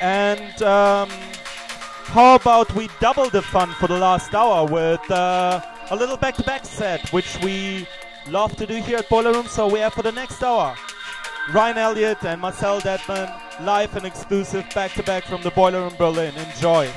And um, how about we double the fun for the last hour with uh, a little back-to-back set, which we love to do here at Boiler Room. So we have for the next hour Ryan Elliott and Marcel Dettmann live and exclusive back-to-back from the Boiler Room Berlin. Enjoy.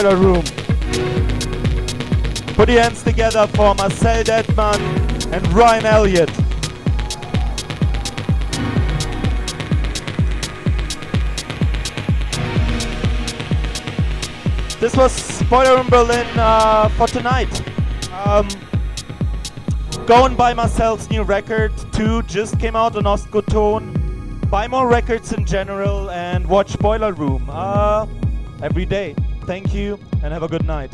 Boiler Room. Put your hands together for Marcel Dettmann and Ryan Elliott. This was Boiler Room Berlin uh, for tonight. Um, going by Marcel's new record, 2 just came out on Ostgut Buy more records in general and watch Boiler Room uh, every day. Thank you and have a good night.